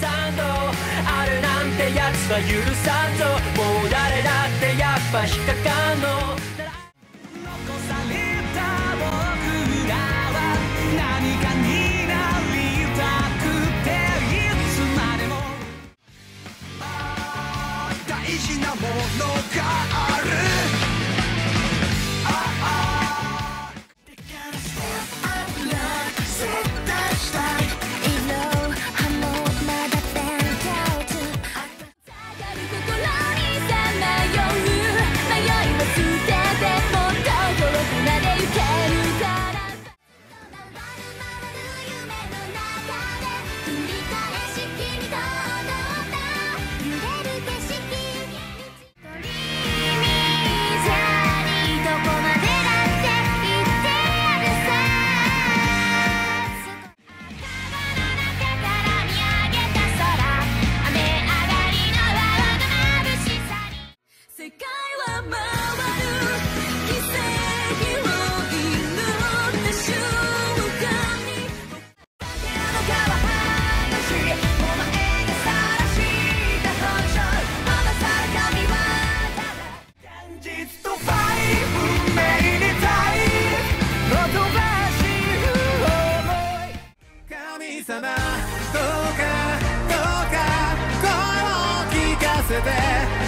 と二度三度あるなんてやつは許さんぞ。もう誰だってやっぱ引っかかんの。残された僕らは何かになりたくていつまでも。大事なものが there